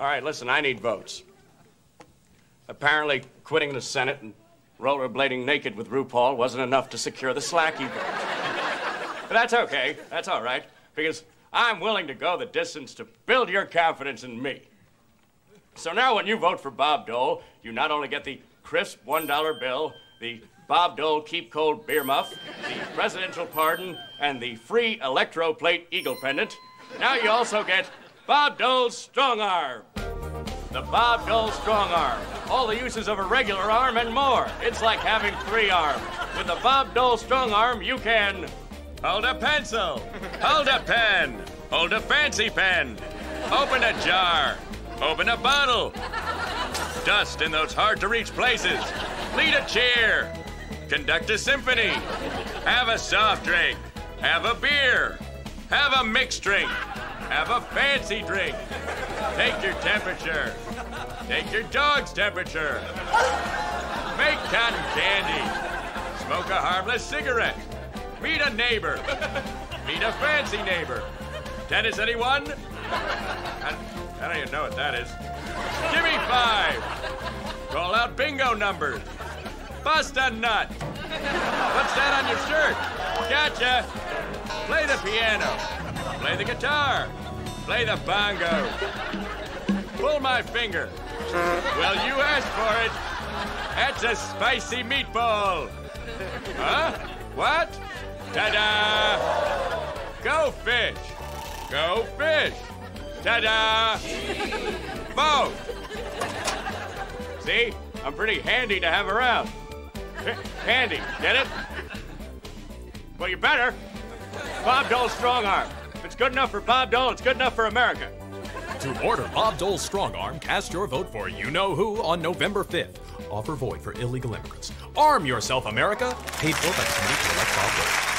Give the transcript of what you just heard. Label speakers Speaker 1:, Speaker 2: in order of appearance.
Speaker 1: All right, listen, I need votes. Apparently, quitting the Senate and rollerblading naked with RuPaul wasn't enough to secure the Slacky vote. but that's okay. That's all right, because I'm willing to go the distance to build your confidence in me. So now, when you vote for Bob Dole, you not only get the crisp $1 bill, the Bob Dole Keep Cold Beer Muff, the presidential pardon, and the free electroplate eagle pendant, now you also get Bob Dole's strong arm. The Bob Dole strong arm. All the uses of a regular arm and more. It's like having three arms. With the Bob Dole strong arm, you can hold a pencil, hold a pen, hold a fancy pen, open a jar, open a bottle, dust in those hard to reach places, lead a cheer, conduct a symphony, have a soft drink, have a beer, have a mixed drink, have a fancy drink, take your temperature, take your dog's temperature, make cotton candy, smoke a harmless cigarette, meet a neighbor, meet a fancy neighbor. Tennis, anyone? I, I don't even know what that is. Give me five. Call out bingo numbers. Bust a nut. What's that on your shirt? Gotcha. Play the piano. Play the guitar. Play the bongo. Pull my finger. Well, you asked for it. That's a spicy meatball. Huh? What? Ta-da! Go fish. Go fish. Ta-da! Both. See? I'm pretty handy to have around. Handy, get it? Well, you better. Bob Dole's strong arm. If it's good enough for Bob Dole, it's good enough for America.
Speaker 2: To order Bob Dole's Strong Arm, cast your vote for you know who on November 5th. Offer void for illegal immigrants. Arm yourself, America. Paid for by the Committee to Elect Bob Dole.